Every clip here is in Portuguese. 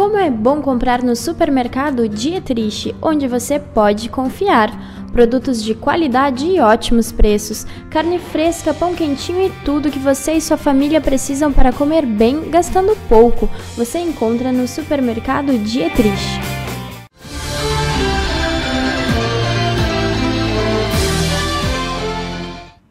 Como é bom comprar no supermercado Dietrich, onde você pode confiar. Produtos de qualidade e ótimos preços, carne fresca, pão quentinho e tudo que você e sua família precisam para comer bem, gastando pouco. Você encontra no supermercado Dietrich.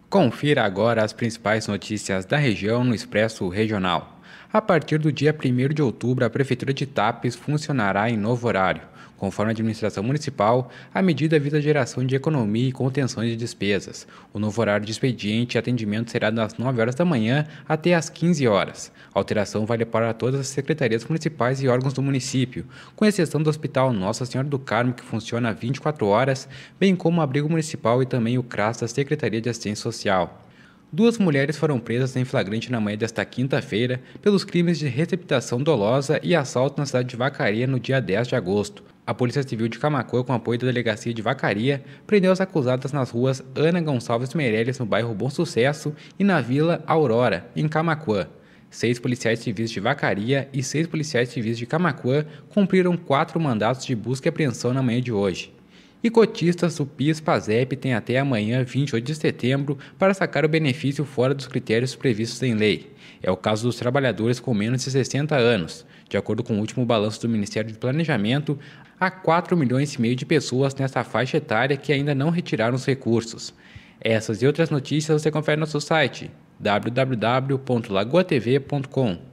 Confira agora as principais notícias da região no Expresso Regional. A partir do dia 1 de outubro, a Prefeitura de Tapes funcionará em novo horário. Conforme a administração municipal, a medida visa a geração de economia e contenção de despesas. O novo horário de expediente e atendimento será das 9 horas da manhã até às 15 horas. A alteração vale para todas as secretarias municipais e órgãos do município, com exceção do Hospital Nossa Senhora do Carmo, que funciona 24 horas, bem como o abrigo municipal e também o CRAS da Secretaria de Assistência Social. Duas mulheres foram presas em flagrante na manhã desta quinta-feira pelos crimes de receptação dolosa e assalto na cidade de Vacaria no dia 10 de agosto. A Polícia Civil de Camacuã, com apoio da Delegacia de Vacaria, prendeu as acusadas nas ruas Ana Gonçalves Meirelles, no bairro Bom Sucesso, e na Vila Aurora, em Camacuã. Seis policiais civis de Vacaria e seis policiais civis de Camacuã cumpriram quatro mandatos de busca e apreensão na manhã de hoje. E cotistas do PIS-PASEP têm até amanhã, 28 de setembro, para sacar o benefício fora dos critérios previstos em lei. É o caso dos trabalhadores com menos de 60 anos. De acordo com o último balanço do Ministério do Planejamento, há 4 milhões e meio de pessoas nessa faixa etária que ainda não retiraram os recursos. Essas e outras notícias você confere no nosso site www.lagoatv.com.